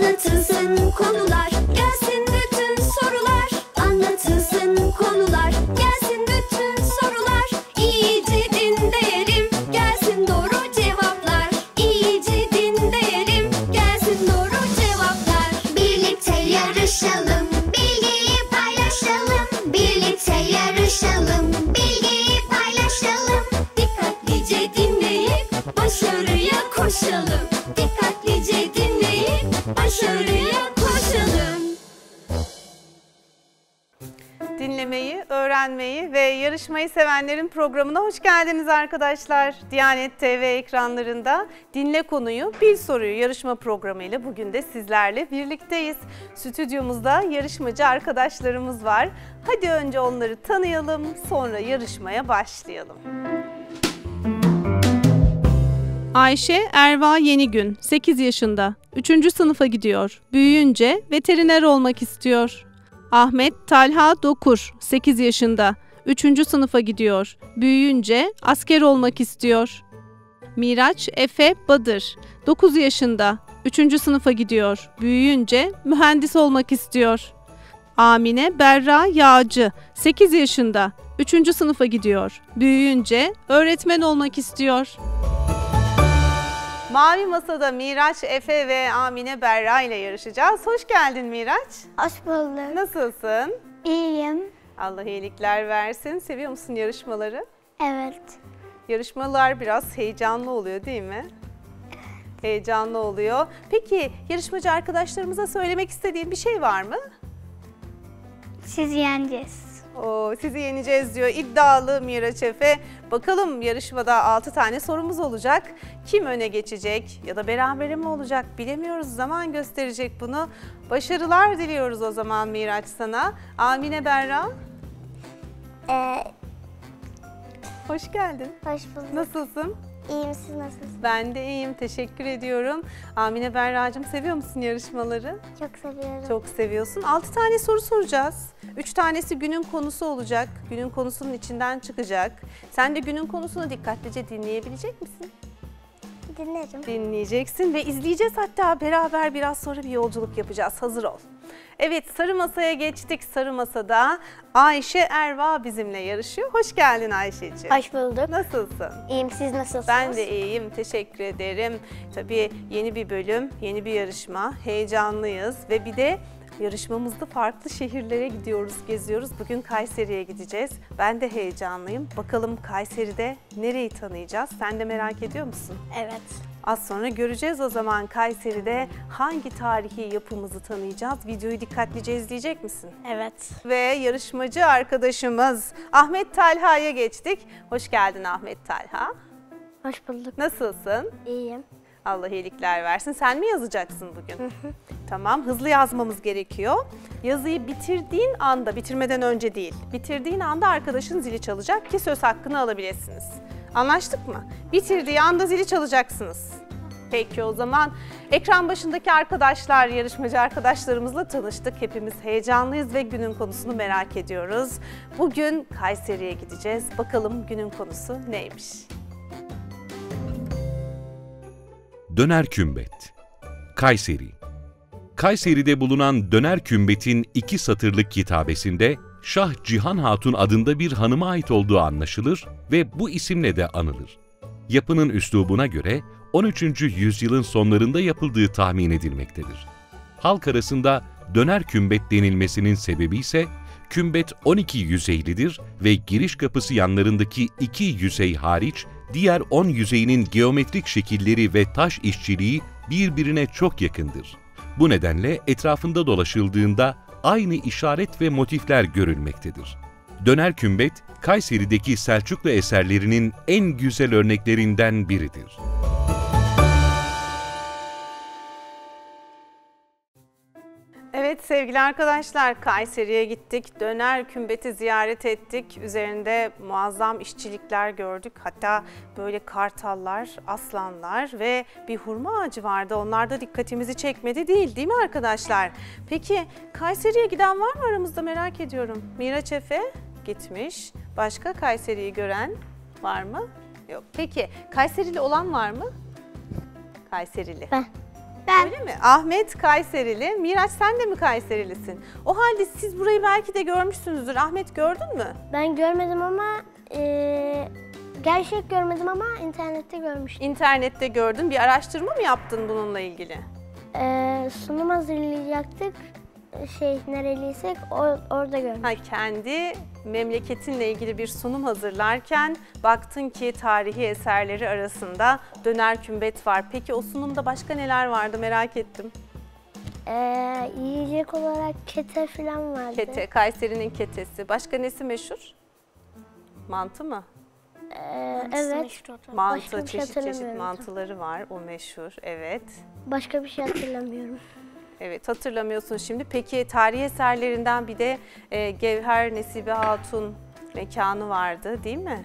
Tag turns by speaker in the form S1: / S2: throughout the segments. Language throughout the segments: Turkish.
S1: Anlatılsın konular
S2: yarışmayı sevenlerin programına hoş geldiniz arkadaşlar. Diyanet TV ekranlarında Dinle Konuyu, Bil Soruyu yarışma programıyla bugün de sizlerle birlikteyiz. Stüdyomuzda yarışmacı arkadaşlarımız var. Hadi önce onları tanıyalım, sonra yarışmaya başlayalım. Ayşe Erva Yenigün, 8 yaşında, 3. sınıfa gidiyor. Büyüyünce veteriner olmak istiyor. Ahmet Talha Dokur, 8 yaşında, 3. sınıfa gidiyor. Büyüyünce asker olmak istiyor. Miraç Efe Badır, 9 yaşında, 3. sınıfa gidiyor. Büyüyünce mühendis olmak istiyor. Amine Berra Yağcı, 8 yaşında, 3. sınıfa gidiyor. Büyüyünce öğretmen olmak istiyor. Mavi Masa'da Miraç Efe ve Amine Berra ile yarışacağız. Hoş geldin Miraç.
S3: Hoş bulduk.
S2: Nasılsın?
S3: İyiyim.
S2: Allah iyilikler versin. Seviyor musun yarışmaları?
S3: Evet.
S2: Yarışmalar biraz heyecanlı oluyor değil mi? Heyecanlı oluyor. Peki yarışmacı arkadaşlarımıza söylemek istediğin bir şey var mı?
S3: Sizi yeneceğiz.
S2: Oo, sizi yeneceğiz diyor iddialı Miraç Efe. Bakalım yarışmada 6 tane sorumuz olacak. Kim öne geçecek ya da berabere mi olacak bilemiyoruz. Zaman gösterecek bunu. Başarılar diliyoruz o zaman Miraç sana. Amine Berra
S3: Ee,
S2: hoş geldin.
S3: hoş bulduk.
S2: Nasılsın?
S3: İyiyim siz nasılsınız?
S2: Ben de iyiyim. Teşekkür ediyorum. Amine Berra'cığım seviyor musun yarışmaları?
S3: Çok seviyorum.
S2: Çok seviyorsun. 6 tane soru soracağız. 3 tanesi günün konusu olacak. Günün konusunun içinden çıkacak. Sen de günün konusunu dikkatlice dinleyebilecek misin?
S3: Dinlerim.
S2: Dinleyeceksin ve izleyeceğiz hatta beraber biraz sonra bir yolculuk yapacağız. Hazır ol. Evet sarı masaya geçtik. Sarı masada Ayşe Erva bizimle yarışıyor. Hoş geldin Ayşe'ciğim.
S3: Hoş bulduk.
S2: Nasılsın?
S3: İyiyim siz nasılsınız?
S2: Ben de iyiyim, teşekkür ederim. Tabii yeni bir bölüm, yeni bir yarışma, heyecanlıyız ve bir de yarışmamızda farklı şehirlere gidiyoruz, geziyoruz. Bugün Kayseri'ye gideceğiz. Ben de heyecanlıyım. Bakalım Kayseri'de nereyi tanıyacağız? Sen de merak ediyor musun?
S3: Evet.
S2: Az sonra göreceğiz o zaman Kayseri'de hangi tarihi yapımızı tanıyacağız? Videoyu dikkatlice izleyecek misin?
S3: Evet.
S2: Ve yarışmacı arkadaşımız Ahmet Talha'ya geçtik. Hoş geldin Ahmet Talha.
S3: Hoş bulduk.
S2: Nasılsın?
S3: İyiyim.
S2: Allah iyilikler versin. Sen mi yazacaksın bugün? Tamam, hızlı yazmamız gerekiyor. Yazıyı bitirdiğin anda, bitirmeden önce değil, bitirdiğin anda arkadaşın zili çalacak ki söz hakkını alabilirsiniz. Anlaştık mı? Bitirdiği anda zili çalacaksınız. Peki o zaman ekran başındaki arkadaşlar, yarışmacı arkadaşlarımızla tanıştık. Hepimiz heyecanlıyız ve günün konusunu merak ediyoruz. Bugün Kayseri'ye gideceğiz. Bakalım günün konusu neymiş?
S4: Döner Kümbet Kayseri Kayseri'de bulunan Döner Kümbet'in iki satırlık kitabesinde Şah Cihan Hatun adında bir hanıma ait olduğu anlaşılır ve bu isimle de anılır. Yapının üslubuna göre 13. yüzyılın sonlarında yapıldığı tahmin edilmektedir. Halk arasında döner kümbet denilmesinin sebebi ise kümbet 12 yüzeylidir ve giriş kapısı yanlarındaki iki yüzey hariç diğer 10 yüzeyinin geometrik şekilleri ve taş işçiliği birbirine çok yakındır. Bu nedenle etrafında dolaşıldığında aynı işaret ve motifler görülmektedir. Döner kümbet, Kayseri'deki Selçuklu eserlerinin en güzel örneklerinden biridir.
S2: Sevgili arkadaşlar Kayseri'ye gittik. Döner kümbeti ziyaret ettik. Üzerinde muazzam işçilikler gördük. Hatta böyle kartallar, aslanlar ve bir hurma ağacı vardı. Onlar da dikkatimizi çekmedi değil değil mi arkadaşlar? Peki Kayseri'ye giden var mı aramızda merak ediyorum. Miraç Efe gitmiş. Başka Kayseri'yi gören var mı? Yok. Peki Kayserili olan var mı? Kayserili.
S3: Ben. Ben.
S2: Öyle mi? Ahmet Kayserili. Miraç sen de mi Kayserilisin? O halde siz burayı belki de görmüşsünüzdür. Ahmet gördün mü?
S3: Ben görmedim ama e, gerçek görmedim ama internette görmüştüm.
S2: İnternette gördün. Bir araştırma mı yaptın bununla ilgili?
S3: E, sunum hazırlayacaktık. Şey nereliysek o, orada görmüştüm.
S2: Ha, kendi memleketinle ilgili bir sunum hazırlarken baktın ki tarihi eserleri arasında döner kümbet var. Peki o sunumda başka neler vardı merak ettim.
S3: E, yiyecek olarak kete falan vardı.
S2: Kete, Kayseri'nin ketesi. Başka nesi meşhur? Mantı mı?
S3: E, evet.
S2: Mantı,
S3: Başka bir şey
S2: çeşit çeşit mantıları var. O meşhur, evet.
S3: Başka bir şey hatırlamıyorum.
S2: Evet hatırlamıyorsun şimdi. Peki tarihi eserlerinden bir de e, Gevher Nesibe Hatun mekanı vardı değil mi?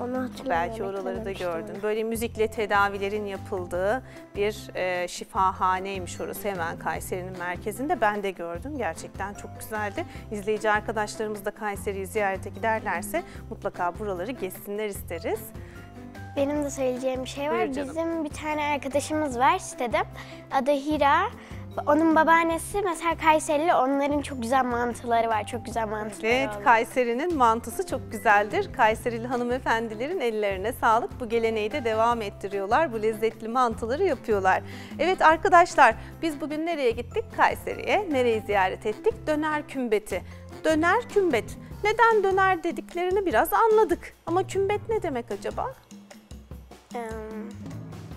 S3: Onu.
S2: Belki oraları da gördün. Böyle müzikle tedavilerin yapıldığı bir e, şifahaneymiş orası hemen Kayseri'nin merkezinde. Ben de gördüm. Gerçekten çok güzeldi. İzleyici arkadaşlarımız da Kayseri'yi ziyarete giderlerse mutlaka buraları gezsinler isteriz.
S5: Benim de söyleyeceğim bir şey var.
S2: Buyur canım.
S5: Bizim bir tane arkadaşımız var sitede. Adı Hira. Onun babaannesi mesela Kayserili. Onların çok güzel mantıları var. Çok güzel mantıları
S2: Evet. Kayseri'nin mantısı çok güzeldir. Kayserili hanımefendilerin ellerine sağlık. Bu geleneği de devam ettiriyorlar. Bu lezzetli mantıları yapıyorlar. Evet arkadaşlar, biz bugün nereye gittik? Kayseri'ye. Nereyi ziyaret ettik? Döner kümbeti. Döner kümbet. Neden döner dediklerini biraz anladık. Ama kümbet ne demek acaba?
S5: Ee,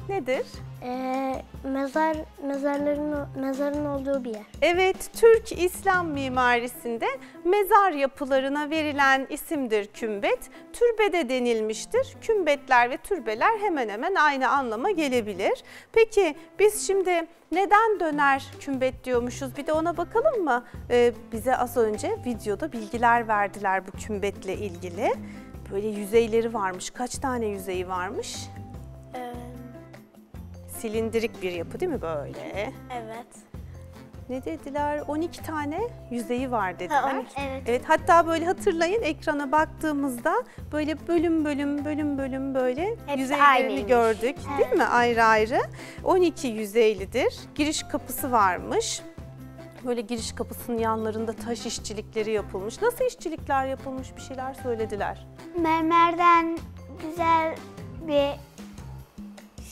S2: Nedir?
S3: E, mezar mezarların mezarın olduğu bir yer.
S2: Evet, Türk İslam mimarisinde mezar yapılarına verilen isimdir kümbet. Türbede denilmiştir. Kümbetler ve türbeler hemen hemen aynı anlama gelebilir. Peki biz şimdi neden döner kümbet diyormuşuz? Bir de ona bakalım mı? Ee, bize az önce videoda bilgiler verdiler bu kümbetle ilgili. Böyle yüzeyleri varmış. Kaç tane yüzeyi varmış?
S5: e,
S2: Silindirik bir yapı değil mi böyle?
S5: evet.
S2: Ne dediler? 12 tane yüzeyi var dediler.
S5: 12, evet.
S2: Evet hatta böyle hatırlayın ekrana baktığımızda böyle bölüm bölüm bölüm bölüm böyle
S5: Hepsi
S2: yüzeylerini
S5: aynıymış.
S2: gördük değil mi? Ayrı ayrı. 12 yüzeylidir. Giriş kapısı varmış. Böyle giriş kapısının yanlarında taş işçilikleri yapılmış. Nasıl işçilikler yapılmış bir şeyler söylediler.
S3: Mermerden güzel bir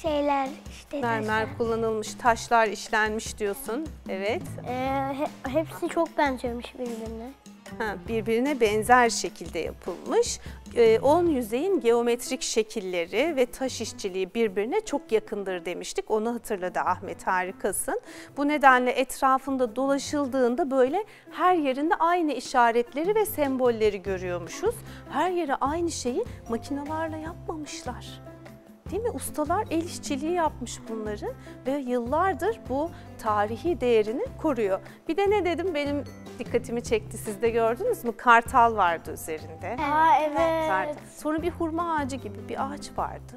S3: şeyler işte.
S2: Mermer kullanılmış, taşlar işlenmiş diyorsun. Evet.
S3: E, he- hepsi çok benziyormuş birbirine.
S2: Ha, birbirine benzer şekilde yapılmış. Ee, 10 yüzeyin geometrik şekilleri ve taş işçiliği birbirine çok yakındır demiştik. Onu hatırladı Ahmet harikasın. Bu nedenle etrafında dolaşıldığında böyle her yerinde aynı işaretleri ve sembolleri görüyormuşuz. Her yere aynı şeyi makinalarla yapmamışlar. Değil mi? Ustalar el işçiliği yapmış bunları ve yıllardır bu tarihi değerini koruyor. Bir de ne dedim benim dikkatimi çekti siz de gördünüz mü? Kartal vardı üzerinde.
S5: Aa evet.
S2: Kartal. Sonra bir hurma ağacı gibi bir ağaç vardı.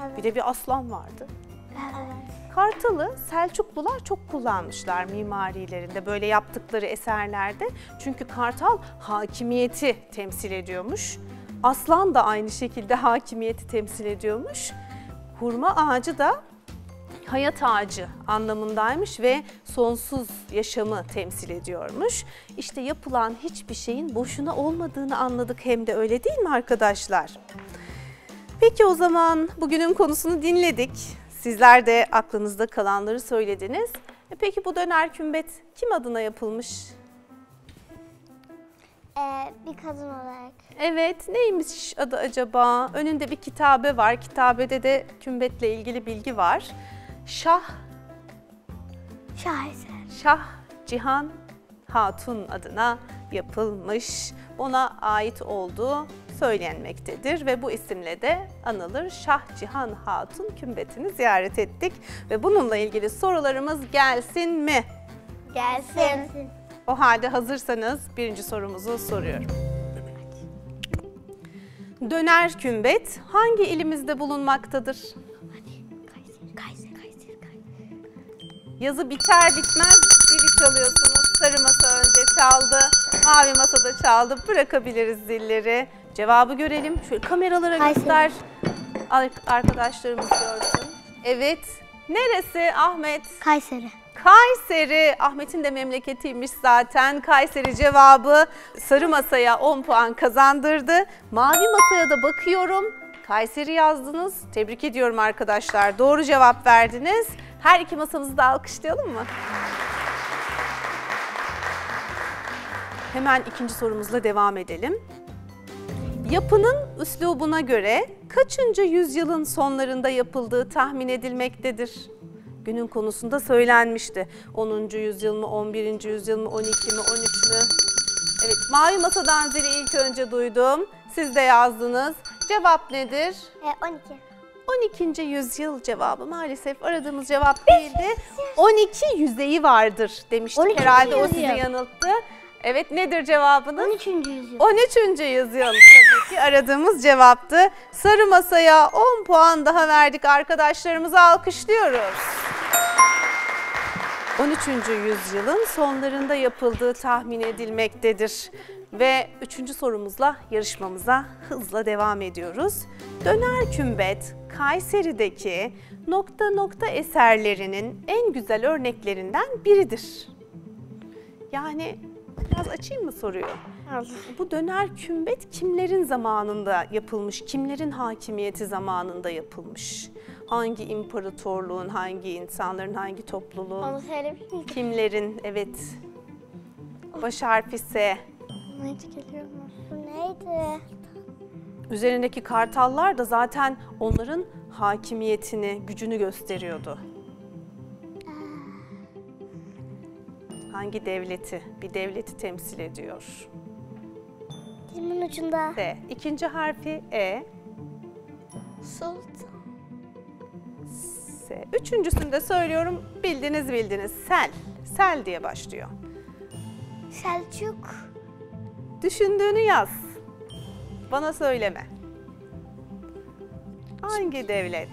S3: Evet.
S2: Bir de bir aslan vardı. Kartalı Selçuklular çok kullanmışlar mimarilerinde böyle yaptıkları eserlerde. Çünkü kartal hakimiyeti temsil ediyormuş. Aslan da aynı şekilde hakimiyeti temsil ediyormuş. Hurma ağacı da hayat ağacı anlamındaymış ve sonsuz yaşamı temsil ediyormuş. İşte yapılan hiçbir şeyin boşuna olmadığını anladık hem de öyle değil mi arkadaşlar? Peki o zaman bugünün konusunu dinledik. Sizler de aklınızda kalanları söylediniz. E peki bu döner kümbet kim adına yapılmış?
S3: E, bir kadın olarak.
S2: Evet, neymiş adı acaba? Önünde bir kitabe var. Kitabede de kümbetle ilgili bilgi var. Şah,
S3: Şaheser.
S2: Şah Cihan Hatun adına yapılmış. Ona ait olduğu söylenmektedir ve bu isimle de anılır. Şah Cihan Hatun kümbetini ziyaret ettik ve bununla ilgili sorularımız gelsin mi?
S5: Gelsin.
S2: O halde hazırsanız birinci sorumuzu soruyorum. Döner kümbet hangi ilimizde bulunmaktadır? Yazı biter bitmez zili çalıyorsunuz. Sarı masa önce çaldı, mavi masada çaldı. Bırakabiliriz zilleri. Cevabı görelim. Şöyle kameralara
S3: Kayseri.
S2: göster. Ar- Arkadaşlarımız görsün. Evet, Neresi Ahmet?
S3: Kayseri.
S2: Kayseri. Ahmet'in de memleketiymiş zaten. Kayseri cevabı sarı masaya 10 puan kazandırdı. Mavi masaya da bakıyorum. Kayseri yazdınız. Tebrik ediyorum arkadaşlar. Doğru cevap verdiniz. Her iki masamızı da alkışlayalım mı? Hemen ikinci sorumuzla devam edelim. Yapının üslubuna göre kaçıncı yüzyılın sonlarında yapıldığı tahmin edilmektedir? Günün konusunda söylenmişti. 10. yüzyıl mı, 11. yüzyıl mı, 12 mi, 13 mü? Evet, Mavi Masa'dan zili ilk önce duydum. Siz de yazdınız. Cevap nedir?
S3: E, 12.
S2: 12. yüzyıl cevabı maalesef aradığımız cevap değildi. 12 yüzeyi vardır demiştik
S3: 12.
S2: herhalde o sizi
S3: yüzyıl.
S2: yanılttı. Evet nedir cevabınız?
S3: 13. yüzyıl.
S2: 13. yüzyıl tabii ki aradığımız cevaptı. Sarı masaya 10 puan daha verdik arkadaşlarımızı alkışlıyoruz. 13. yüzyılın sonlarında yapıldığı tahmin edilmektedir. Ve üçüncü sorumuzla yarışmamıza hızla devam ediyoruz. Döner Kümbet, Kayseri'deki nokta nokta eserlerinin en güzel örneklerinden biridir. Yani biraz açayım mı soruyu? Bu döner kümbet kimlerin zamanında yapılmış, kimlerin hakimiyeti zamanında yapılmış? Hangi imparatorluğun, hangi insanların, hangi topluluğun,
S5: Onu söyleyebilir miyim?
S2: kimlerin, evet. Baş harfi S.
S5: Neydi geliyor mu?
S3: Bu neydi?
S2: Üzerindeki kartallar da zaten onların hakimiyetini, gücünü gösteriyordu. Hangi devleti? Bir devleti temsil ediyor.
S3: Dilimin ucunda.
S2: S. İkinci harfi E.
S5: Sultan.
S2: S. Üçüncüsünü de söylüyorum. Bildiniz bildiniz. Sel. Sel diye başlıyor.
S3: Selçuk.
S2: Düşündüğünü yaz. Bana söyleme. Hangi devlet?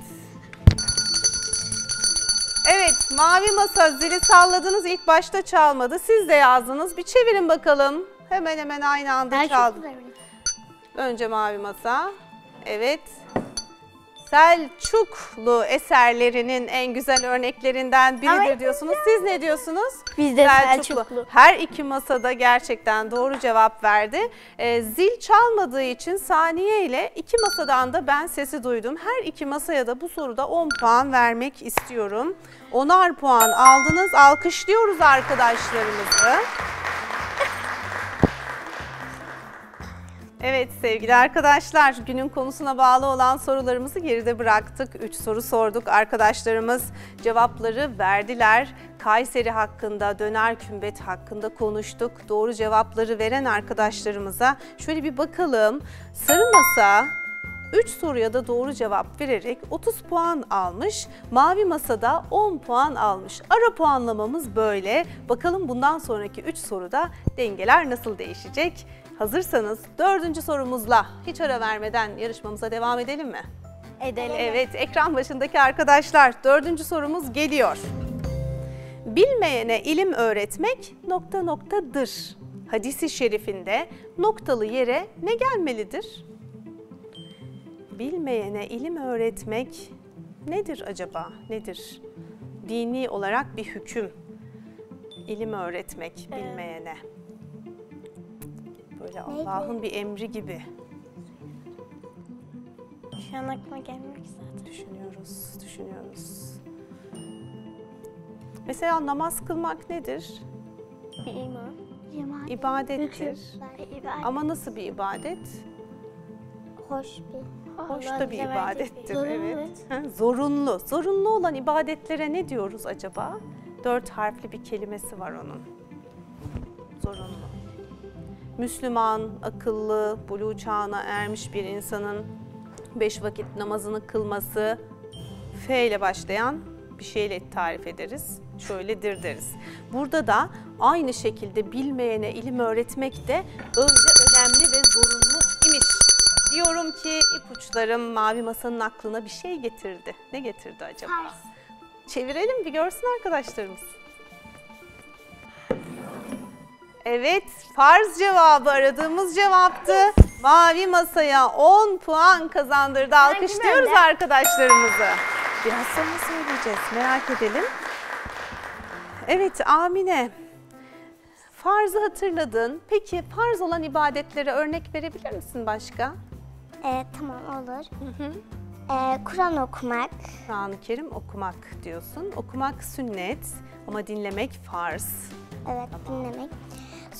S2: Evet, mavi masa zili salladınız ilk başta çalmadı. Siz de yazdınız. Bir çevirin bakalım. Hemen hemen aynı anda çaldı. Önce mavi masa. Evet. Selçuklu eserlerinin en güzel örneklerinden biridir diyorsunuz. Siz ne diyorsunuz?
S5: Biz de Selçuklu.
S2: Her iki masada gerçekten doğru cevap verdi. Ee, zil çalmadığı için saniye ile iki masadan da ben sesi duydum. Her iki masaya da bu soruda 10 puan vermek istiyorum. Onar puan aldınız. Alkışlıyoruz arkadaşlarımızı. Evet sevgili arkadaşlar günün konusuna bağlı olan sorularımızı geride bıraktık. 3 soru sorduk arkadaşlarımız cevapları verdiler. Kayseri hakkında, döner kümbet hakkında konuştuk. Doğru cevapları veren arkadaşlarımıza şöyle bir bakalım. Sarı masa 3 soruya da doğru cevap vererek 30 puan almış. Mavi masada 10 puan almış. Ara puanlamamız böyle. Bakalım bundan sonraki 3 soruda dengeler nasıl değişecek? Hazırsanız dördüncü sorumuzla hiç ara vermeden yarışmamıza devam edelim mi?
S5: Edelim.
S2: Evet, ekran başındaki arkadaşlar dördüncü sorumuz geliyor. Bilmeyene ilim öğretmek nokta noktadır. Hadisi şerifinde noktalı yere ne gelmelidir? Bilmeyene ilim öğretmek nedir acaba? Nedir? Dini olarak bir hüküm. İlim öğretmek bilmeyene. Böyle Allah'ın bir emri gibi
S5: Şu an aklıma gelmiyor ki zaten.
S2: düşünüyoruz, düşünüyoruz. Mesela namaz kılmak nedir?
S5: Bir iman.
S3: Cemal.
S2: İbadettir.
S5: İbadet.
S2: Ama nasıl bir ibadet?
S3: Hoş bir.
S2: Hoş da bir ibadettir.
S3: Zorunlu.
S2: Evet. Ha, Zorunlu. Zorunlu olan ibadetlere ne diyoruz acaba? Dört harfli bir kelimesi var onun. Zorunlu. Müslüman, akıllı, buluğ çağına ermiş bir insanın beş vakit namazını kılması F ile başlayan bir şeyle tarif ederiz. Şöyledir deriz. Burada da aynı şekilde bilmeyene ilim öğretmek de öyle önemli ve zorunlu imiş. Diyorum ki ipuçlarım Mavi Masa'nın aklına bir şey getirdi. Ne getirdi acaba? Çevirelim bir görsün arkadaşlarımız. Evet, farz cevabı aradığımız cevaptı. Mavi Masa'ya 10 puan kazandırdı. Alkışlıyoruz arkadaşlarımızı. Biraz sonra söyleyeceğiz. Merak edelim. Evet Amine. Farzı hatırladın. Peki farz olan ibadetlere örnek verebilir misin başka?
S3: Ee, tamam olur. Ee, Kur'an okumak,
S2: Kur'an-ı Kerim okumak diyorsun. Okumak sünnet ama dinlemek farz.
S3: evet dinlemek.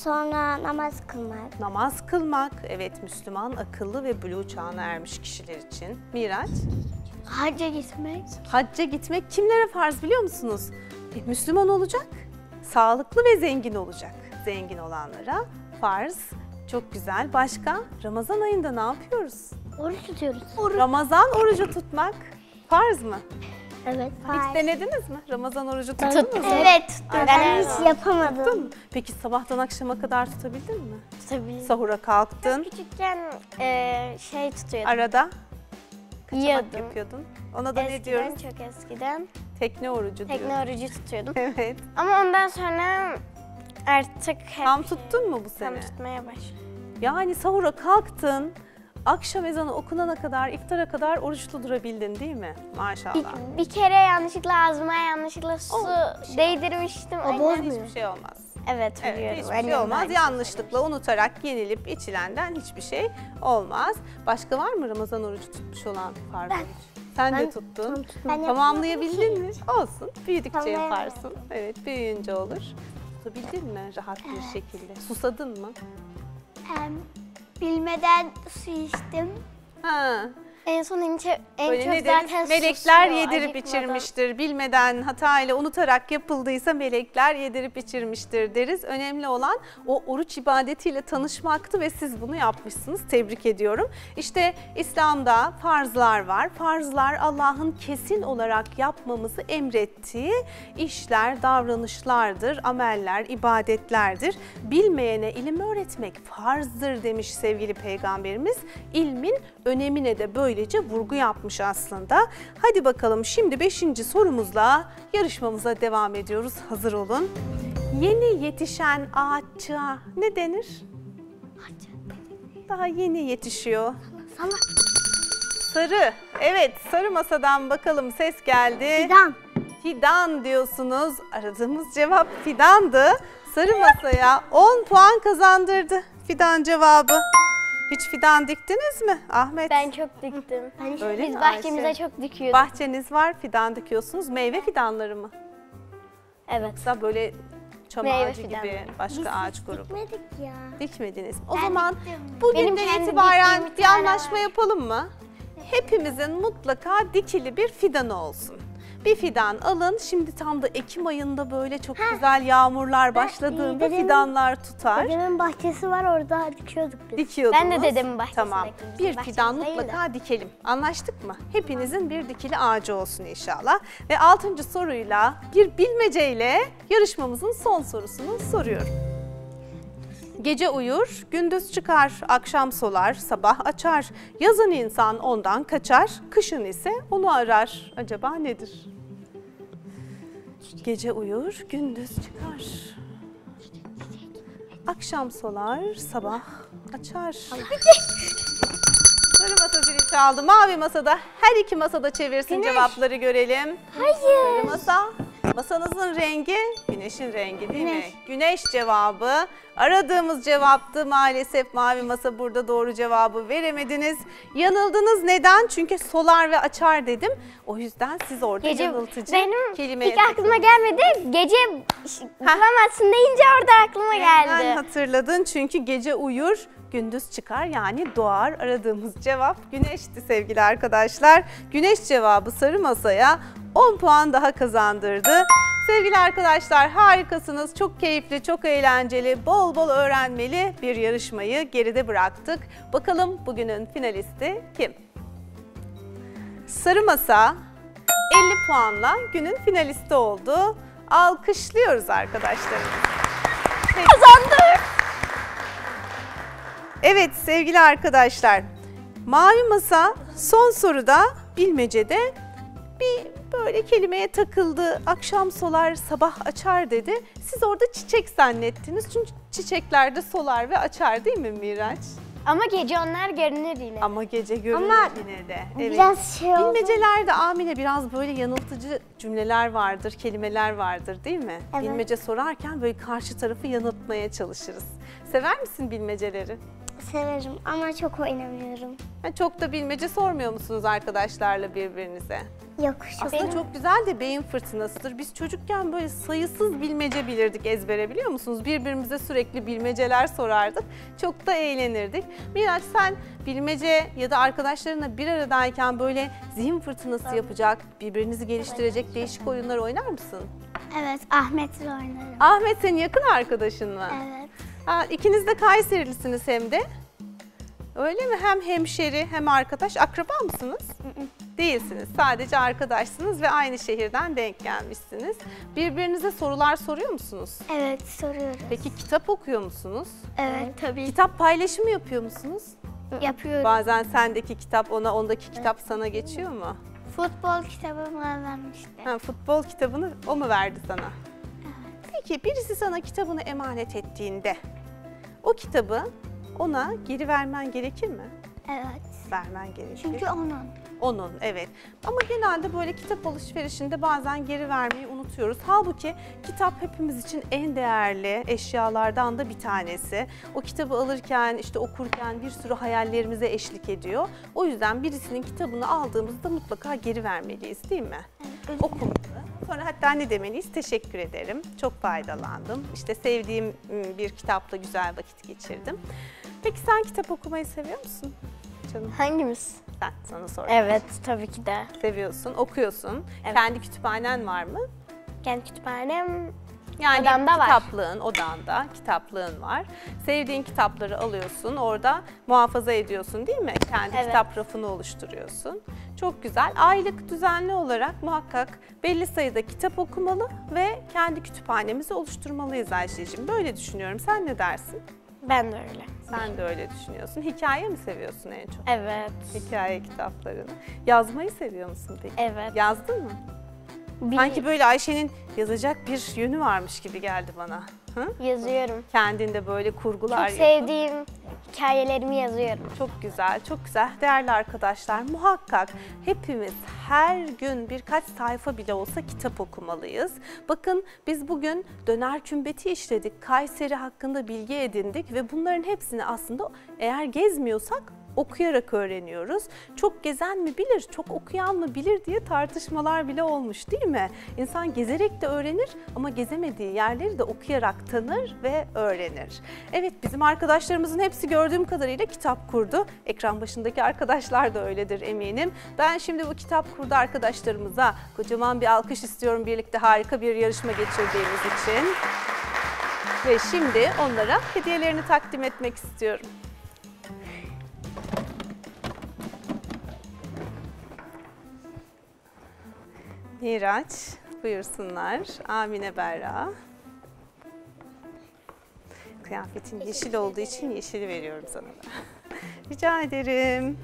S3: Sonra namaz kılmak,
S2: Namaz kılmak, evet Müslüman akıllı ve buluğ çağına ermiş kişiler için. Miraç,
S3: hacca gitmek,
S2: hacca gitmek kimlere farz biliyor musunuz? E, Müslüman olacak, sağlıklı ve zengin olacak. Zengin olanlara farz. Çok güzel. Başka? Ramazan ayında ne yapıyoruz?
S3: oruç tutuyoruz.
S2: Ramazan orucu tutmak farz mı?
S3: Evet.
S2: Hiç denediniz mi? Ramazan orucu tuttunuz mu?
S5: Evet.
S3: Ben
S5: Ben
S3: hiç yapamadım.
S2: Tuttun? Peki sabahtan akşama kadar tutabildin mi?
S5: tutabilirim.
S2: Sahura kalktın.
S5: Küçükken e, şey tutuyordum.
S2: Arada kaçamak
S5: Yiyordum.
S2: yapıyordun. Ona da ne
S5: Eskiden,
S2: diyoruz?
S5: çok eskiden
S2: Tekne orucu diyoruz.
S5: tekne orucu tutuyordum.
S2: Evet.
S5: Ama ondan sonra artık hep
S2: Tam tuttun mu bu sene?
S5: tam tutmaya başladım.
S2: Yani sahura kalktın, akşam ezanı okunana kadar, iftara kadar oruçlu durabildin değil mi?
S5: Bir,
S2: Maşallah.
S5: bir kere yanlışlıkla ağzıma yanlışlıkla su
S2: Olmaz, bir şey
S5: değdirmiştim.
S3: O bozmuyor.
S2: Hiçbir şey olmaz.
S5: Evet
S2: Evet,
S5: biliyorum.
S2: hiçbir şey
S5: Annem
S2: olmaz.
S5: aynı
S2: Yanlışlıkla unutarak yenilip içilenden hiçbir şey olmaz. Başka var mı Ramazan orucu tutmuş olan farz oruç? Sen de tuttun.
S3: Ben
S2: Tamamlayabildin mi? Olsun. Büyüdükçe yaparsın. Evet, büyüyünce olur. Tutabildin mi rahat bir şekilde? Susadın mı?
S3: Bilmeden su içtim.
S2: Ha.
S5: En son en, çok- en
S2: Böyle
S5: çok
S2: ne deriz?
S5: zaten
S2: Melekler
S5: susuyor,
S2: yedirip
S5: acıkmadan.
S2: içirmiştir. Bilmeden, hatayla, unutarak yapıldıysa melekler yedirip içirmiştir deriz. Önemli olan o oruç ibadetiyle tanışmaktı ve siz bunu yapmışsınız. Tebrik ediyorum. İşte İslam'da farzlar var. Farzlar Allah'ın kesin olarak yapmamızı emrettiği işler, davranışlardır, ameller, ibadetlerdir. Bilmeyene ilim öğretmek farzdır demiş sevgili peygamberimiz. İlmin önemine de böylece vurgu yapmış aslında. Hadi bakalım şimdi 5. sorumuzla yarışmamıza devam ediyoruz. Hazır olun. Yeni yetişen ağaçça ne denir? Daha yeni yetişiyor.
S3: Sana
S2: Sarı. Evet, sarı masadan bakalım ses geldi.
S3: fidan.
S2: Fidan diyorsunuz. Aradığımız cevap fidandı. Sarı masaya 10 puan kazandırdı fidan cevabı. Hiç fidan diktiniz mi Ahmet?
S5: Ben çok diktim.
S2: Öyle
S5: Biz
S2: mi
S5: bahçemize
S2: Ayşe?
S5: çok dikiyorduk.
S2: Bahçeniz var, fidan dikiyorsunuz. Meyve fidanları mı?
S5: evet.
S2: Yoksa böyle çam
S5: Meyve
S2: ağacı gibi
S5: fidanları.
S2: başka ağaç grubu.
S3: Gitmedik ya.
S2: Dikmediniz. O
S3: Ben
S2: zaman
S3: diktim.
S5: Benim
S2: bugünden
S5: kendi
S2: itibaren
S5: diktiğim bir
S2: bir
S5: tane
S2: anlaşma
S5: var.
S2: yapalım mı? Hepimizin mutlaka dikili bir fidanı olsun. Bir fidan alın. Şimdi tam da Ekim ayında böyle çok güzel yağmurlar başladığında
S3: dedemin-
S2: fidanlar tutar.
S3: Dedemin bahçesi var orada dikiyorduk biz.
S2: Dikiyordunuz.
S5: Ben de dedemin bahçesinde
S2: Tamam. Bir fidan
S5: değil de.
S2: mutlaka dikelim. Anlaştık mı? Hepinizin bir dikili ağacı olsun inşallah. Ve altıncı soruyla bir bilmeceyle yarışmamızın son sorusunu soruyorum. Gece uyur, gündüz çıkar, akşam solar, sabah açar. Yazın insan ondan kaçar, kışın ise onu arar. Acaba nedir? Gece uyur, gündüz çıkar. Akşam solar, sabah açar. Sarı masa zili çaldı. Mavi masada her iki masada çevirsin cevapları görelim.
S3: Hayır.
S2: Sarı masa. Masanızın rengi güneşin rengi değil mi? Güneş cevabı. Aradığımız cevaptı. Maalesef mavi masa burada doğru cevabı veremediniz. Yanıldınız. Neden? Çünkü solar ve açar dedim. O yüzden siz orada
S5: Gece
S2: yanıltıcı
S5: benim
S2: kelimeye
S5: hiç aklıma gelmedi. Gece bulamazsın deyince orada aklıma
S2: Hemen
S5: geldi.
S2: hatırladın çünkü gece uyur, gündüz çıkar yani doğar. Aradığımız cevap güneşti sevgili arkadaşlar. Güneş cevabı sarı masaya 10 puan daha kazandırdı. Sevgili arkadaşlar harikasınız. Çok keyifli, çok eğlenceli, bol bol öğrenmeli bir yarışmayı geride bıraktık. Bakalım bugünün finalisti kim? Sarı Masa 50 puanla günün finalisti oldu. Alkışlıyoruz arkadaşlarımızı. Kazandık. Evet sevgili arkadaşlar. Mavi Masa son soruda bilmecede bir böyle kelimeye takıldı. Akşam solar, sabah açar dedi. Siz orada çiçek zannettiniz. Çünkü çiçeklerde solar ve açar değil mi Miraç?
S5: Ama gece onlar görünür yine.
S2: Ama gece görünür
S3: Ama
S2: yine de. Evet.
S3: Biraz şey oldu.
S2: Bilmecelerde Amine biraz böyle yanıltıcı cümleler vardır, kelimeler vardır değil mi?
S3: Evet.
S2: Bilmece sorarken böyle karşı tarafı yanıltmaya çalışırız. Sever misin bilmeceleri?
S3: Severim ama çok oynamıyorum.
S2: Çok da bilmece sormuyor musunuz arkadaşlarla birbirinize?
S3: Yok
S2: Aslında
S3: benim.
S2: çok güzel de beyin fırtınasıdır. Biz çocukken böyle sayısız bilmece bilirdik ezbere biliyor musunuz? Birbirimize sürekli bilmeceler sorardık. Çok da eğlenirdik. Miraç sen bilmece ya da arkadaşlarınla bir aradayken böyle zihin fırtınası yapacak, birbirinizi geliştirecek değişik oyunlar oynar mısın?
S3: Evet Ahmet'le oynarım.
S2: Ahmet senin yakın arkadaşın mı?
S3: Evet.
S2: Ha, ikiniz de Kayserilisiniz hem de. Öyle mi? Hem hemşeri hem arkadaş. Akraba mısınız? Değilsiniz. Sadece arkadaşsınız ve aynı şehirden denk gelmişsiniz. Birbirinize sorular soruyor musunuz?
S3: Evet soruyorum.
S2: Peki kitap okuyor musunuz?
S3: Evet tabii
S2: Kitap paylaşımı yapıyor musunuz?
S3: yapıyorum.
S2: Bazen sendeki kitap ona, ondaki kitap sana geçiyor mu?
S3: Futbol kitabımı vermişti.
S2: Ha, futbol kitabını o mu verdi sana? Peki birisi sana kitabını emanet ettiğinde o kitabı ona geri vermen gerekir mi?
S3: Evet.
S2: Vermen gerekir.
S3: Çünkü onun.
S2: Onun evet. Ama genelde böyle kitap alışverişinde bazen geri vermeyi unutuyoruz. Halbuki kitap hepimiz için en değerli eşyalardan da bir tanesi. O kitabı alırken işte okurken bir sürü hayallerimize eşlik ediyor. O yüzden birisinin kitabını aldığımızda mutlaka geri vermeliyiz değil mi? Okumalı. Sonra hatta ne demeliyiz? Teşekkür ederim. Çok faydalandım. İşte sevdiğim ım, bir kitapla güzel vakit geçirdim. Peki sen kitap okumayı seviyor musun? Canım
S5: Hangimiz?
S2: Ben sana sorayım.
S5: Evet tabii ki de.
S2: Seviyorsun, okuyorsun.
S5: Evet.
S2: Kendi kütüphanen var mı?
S5: Kendi kütüphanem
S2: Yani
S5: Odamda var.
S2: kitaplığın, odanda kitaplığın var. Sevdiğin kitapları alıyorsun, orada muhafaza ediyorsun değil mi? Kendi
S5: Evet.
S2: kitap rafını oluşturuyorsun. Çok güzel. Aylık düzenli olarak muhakkak belli sayıda kitap okumalı ve kendi kütüphanemizi oluşturmalıyız Ayşe'cim. Böyle düşünüyorum. Sen ne dersin?
S5: Ben de öyle.
S2: Sen de öyle düşünüyorsun. Hikaye mi seviyorsun en çok?
S5: Evet.
S2: Hikaye kitaplarını. Yazmayı seviyor musun peki?
S5: Evet.
S2: Yazdın mı?
S5: Bir-
S2: Sanki böyle Ayşe'nin yazacak bir yönü varmış gibi geldi bana. Hı?
S5: yazıyorum.
S2: Kendinde böyle kurgular
S5: Çok
S2: yapıp.
S5: sevdiğim hikayelerimi yazıyorum.
S2: Çok güzel, çok güzel. Değerli arkadaşlar muhakkak hepimiz her gün birkaç sayfa bile olsa kitap okumalıyız. Bakın biz bugün döner kümbeti işledik. Kayseri hakkında bilgi edindik ve bunların hepsini aslında eğer gezmiyorsak okuyarak öğreniyoruz. Çok gezen mi bilir, çok okuyan mı bilir diye tartışmalar bile olmuş değil mi? İnsan gezerek de öğrenir ama gezemediği yerleri de okuyarak tanır ve öğrenir. Evet bizim arkadaşlarımızın hepsi gördüğüm kadarıyla kitap kurdu. Ekran başındaki arkadaşlar da öyledir eminim. Ben şimdi bu kitap kurdu arkadaşlarımıza kocaman bir alkış istiyorum birlikte harika bir yarışma geçirdiğimiz için. Ve şimdi onlara hediyelerini takdim etmek istiyorum. Miraç, buyursunlar. Amine Berra. Kıyafetin yeşil olduğu için yeşili veriyorum sana da. Rica ederim.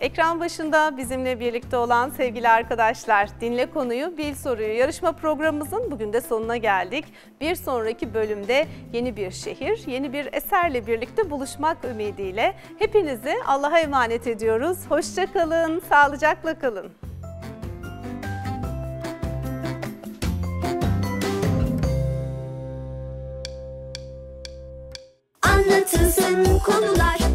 S2: Ekran başında bizimle birlikte olan sevgili arkadaşlar, Dinle Konuyu, Bil Soruyu yarışma programımızın bugün de sonuna geldik. Bir sonraki bölümde yeni bir şehir, yeni bir eserle birlikte buluşmak ümidiyle hepinizi Allah'a emanet ediyoruz. Hoşça kalın, sağlıcakla kalın.
S1: Anlatılsın konular